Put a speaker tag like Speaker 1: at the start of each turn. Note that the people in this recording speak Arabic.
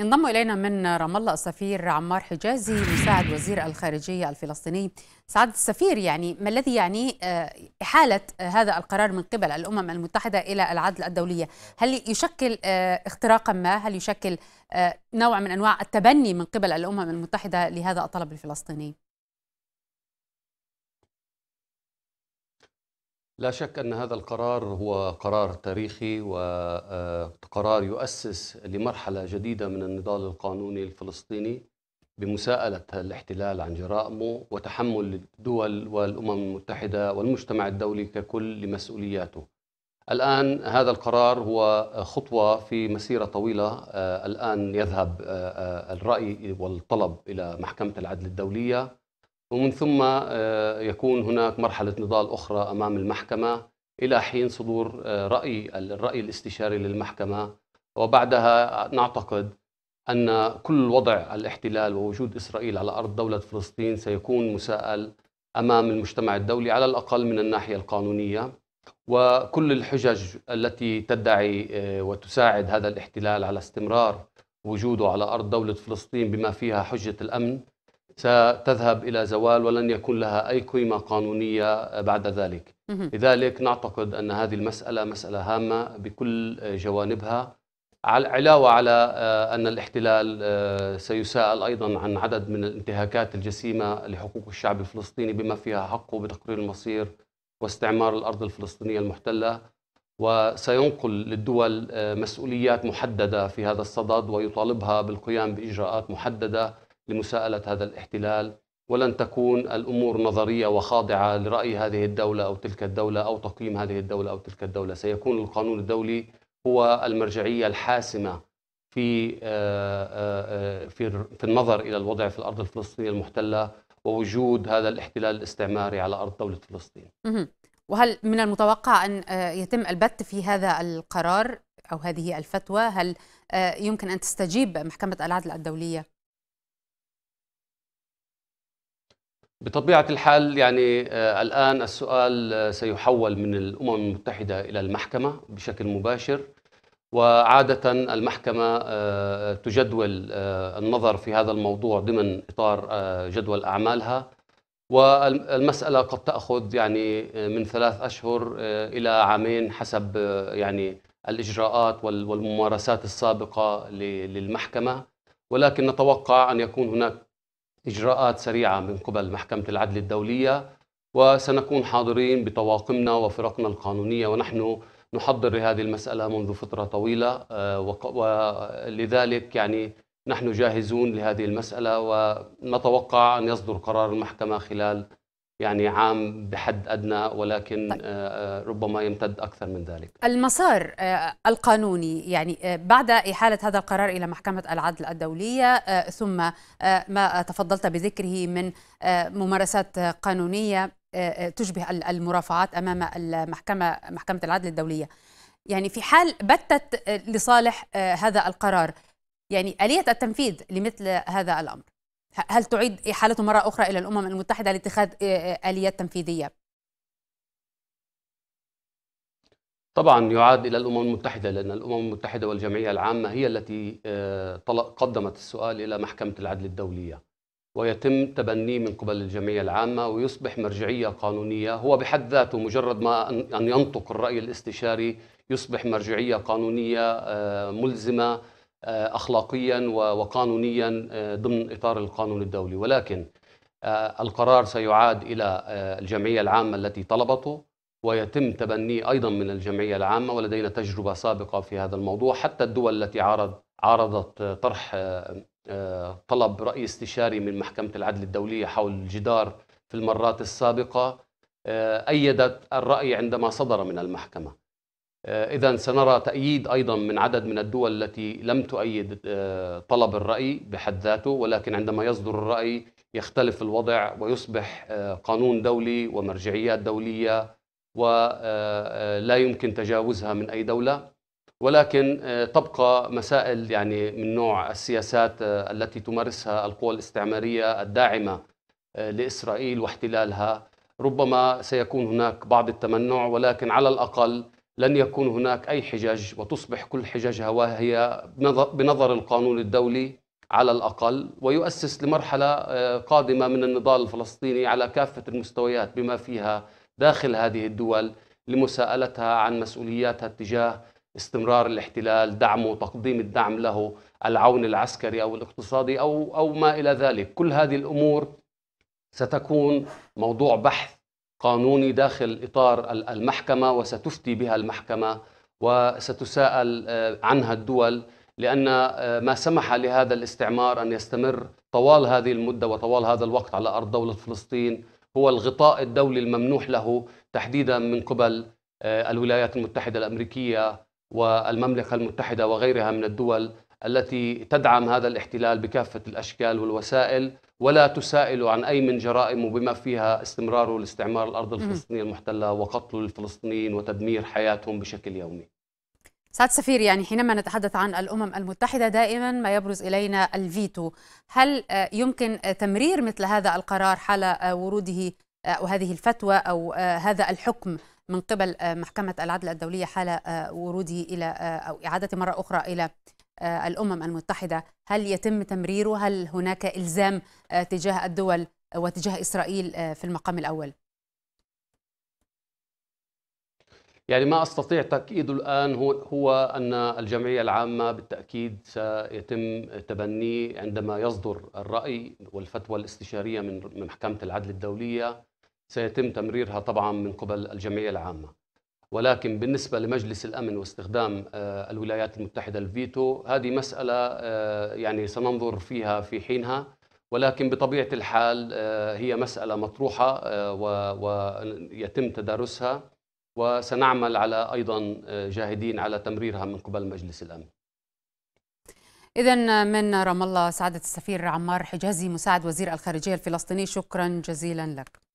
Speaker 1: ينضم إلينا من رام الله السفير عمار حجازي مساعد وزير الخارجية الفلسطيني. سعادة السفير يعني ما الذي يعني إحالة هذا القرار من قبل الأمم المتحدة إلى العدل الدولية؟ هل يشكل اختراقا ما؟ هل يشكل نوع من أنواع التبني من قبل الأمم المتحدة لهذا الطلب الفلسطيني؟
Speaker 2: لا شك أن هذا القرار هو قرار تاريخي وقرار يؤسس لمرحلة جديدة من النضال القانوني الفلسطيني بمساءلة الاحتلال عن جرائمه وتحمل الدول والأمم المتحدة والمجتمع الدولي ككل لمسؤولياته. الآن هذا القرار هو خطوة في مسيرة طويلة الآن يذهب الرأي والطلب إلى محكمة العدل الدولية. ومن ثم آه، يكون هناك مرحلة نضال أخرى أمام المحكمة. إلى حين صدور آه، رأي الرأي الاستشاري للمحكمة. وبعدها نعتقد أن كل وضع الاحتلال ووجود إسرائيل على أرض دولة فلسطين سيكون مساءل أمام المجتمع الدولي على الأقل من الناحية القانونية. وكل الحجج التي تدعي آه، وتساعد هذا الاحتلال على استمرار وجوده على أرض دولة فلسطين بما فيها حجة الأمن ستذهب إلى زوال ولن يكون لها أي قيمة قانونية بعد ذلك. لذلك نعتقد أن هذه المسألة مسألة هامة بكل جوانبها. علاوة على آه، أن الاحتلال آه، سيساءل أيضا عن عدد من الانتهاكات الجسيمة لحقوق الشعب الفلسطيني بما فيها حقه بتقرير المصير واستعمار الأرض الفلسطينية المحتلة. وسينقل للدول آه، مسؤوليات محددة في هذا الصدد ويطالبها بالقيام بإجراءات محددة. لمساءلة هذا الاحتلال ولن تكون الأمور نظرية وخاضعة لرأي هذه الدولة أو تلك الدولة أو تقييم هذه الدولة أو تلك الدولة سيكون القانون الدولي هو المرجعية الحاسمة في آه، آه، آه، في النظر إلى الوضع في الأرض الفلسطينية المحتلة ووجود هذا الاحتلال الاستعماري على أرض دولة فلسطين.
Speaker 1: وهل من المتوقع أن يتم البت في هذا القرار أو هذه الفتوى؟ هل يمكن أن تستجيب محكمة العدل الدولية؟
Speaker 2: بطبيعة الحال يعني آه، الآن السؤال آه، سيحول من الأمم المتحدة إلى المحكمة بشكل مباشر. وعادة المحكمة آه، تجدول النظر في هذا الموضوع ضمن إطار جدول أعمالها. والمسألة قد تأخذ يعني من ثلاث أشهر إلى عامين حسب يعني الإجراءات والممارسات السابقة للمحكمة. ولكن نتوقع أن يكون هناك إجراءات سريعة من قبل محكمة العدل الدولية وسنكون حاضرين بطواقمنا وفرقنا القانونية ونحن نحضر لهذه المسألة منذ فترة طويلة آه، ولذلك يعني نحن جاهزون لهذه المسألة ونتوقع أن يصدر قرار المحكمة خلال يعني عام بحد أدنى ولكن طيب. آه، آه، ربما يمتد أكثر من ذلك.
Speaker 1: المسار آه، القانوني يعني بعد إحالة هذا القرار إلى محكمة العدل الدولية ثم ما تفضلت بذكره من ممارسات قانونية تشبه المرافعات أمام المحكمة محكمة العدل الدولية. يعني في حال بتت لصالح هذا القرار يعني ألية التنفيذ لمثل هذا الأمر. هل تعيد إحالته مرة أخرى إلى الأمم المتحدة لاتخاذ آه، آه، آليات تنفيذية؟
Speaker 2: طبعا يعاد إلى الأمم المتحدة لأن الأمم المتحدة والجمعية العامة هي التي آه، قدمت السؤال إلى محكمة العدل الدولية. ويتم تبنيه من قبل الجمعية العامة ويصبح مرجعية قانونية. هو بحد ذاته مجرد ما ان ينطق الرأي الاستشاري يصبح مرجعية قانونية ملزمة. آه، اخلاقيا وقانونيا آه، ضمن إطار القانون الدولي. ولكن آه، القرار سيعاد إلى الجمعية العامة التي طلبته ويتم تبنيه أيضا من الجمعية العامة ولدينا تجربة سابقة في هذا الموضوع. حتى الدول التي عارض عارضت طرح طلب رأي استشاري من محكمة العدل الدولية حول الجدار في المرات السابقة أيدت الرأي عندما صدر من المحكمة. آه، إذا سنرى تأييد أيضا من عدد من الدول التي لم تؤيد آه، طلب الرأي بحد ذاته ولكن عندما يصدر الرأي يختلف الوضع ويصبح آه، قانون دولي ومرجعيات دولية ولا يمكن تجاوزها من أي دولة. ولكن تبقى مسائل يعني من نوع السياسات التي تمارسها القوى الاستعمارية الداعمة لإسرائيل واحتلالها. ربما سيكون هناك بعض التمنع ولكن على الأقل لن يكون هناك أي حجج وتصبح كل حججها وهي بنظر القانون الدولي على الأقل ويؤسس لمرحلة آه، قادمة من النضال الفلسطيني على كافة المستويات بما فيها داخل هذه الدول لمساءلتها عن مسؤولياتها تجاه استمرار الاحتلال دعمه تقديم الدعم له العون العسكري أو الاقتصادي أو, أو ما إلى ذلك. كل هذه الأمور ستكون موضوع بحث قانوني داخل إطار المحكمة وستفتي بها المحكمة وستساءل آه، عنها الدول لأن آه، ما سمح لهذا الاستعمار أن يستمر طوال هذه المدة وطوال هذا الوقت على أرض دولة فلسطين. هو الغطاء الدولي الممنوح له تحديدا من قبل آه، الولايات المتحدة الأمريكية والمملكة المتحدة وغيرها من الدول التي تدعم هذا الاحتلال بكافة الأشكال والوسائل ولا تسائل عن أي من جرائمه بما فيها استمراره لاستعمار الأرض الفلسطينية المحتلة وقتل الفلسطينيين وتدمير حياتهم بشكل يومي.
Speaker 1: سعد سفير يعني حينما نتحدث عن الأمم المتحدة دائما ما يبرز إلينا الفيتو. هل يمكن تمرير مثل هذا القرار حال وروده أو هذه الفتوى أو هذا الحكم من قبل محكمة العدل الدولية حال وروده إلى أو إعادة مرة أخرى إلى الأمم المتحدة. هل يتم تمريره؟ هل هناك إلزام آه، تجاه الدول وتجاه إسرائيل آه، في المقام الأول؟
Speaker 2: يعني ما أستطيع تاكيده الآن هو هو أن الجمعية العامة بالتأكيد سيتم تبنيه عندما يصدر الرأي والفتوى الاستشارية من محكمه العدل الدولية. سيتم تمريرها طبعا من قبل الجمعية العامة. ولكن بالنسبة لمجلس الأمن واستخدام آه، الولايات المتحدة الفيتو هذه مسألة آه، يعني سننظر فيها في حينها. ولكن بطبيعة الحال آه، هي مسألة مطروحة ويتم تدارسها وسنعمل على أيضا جاهدين على تمريرها من قبل مجلس الأمن.
Speaker 1: إذا من رام الله سعادة السفير عمار حجازي مساعد وزير الخارجية الفلسطيني شكرا جزيلا لك.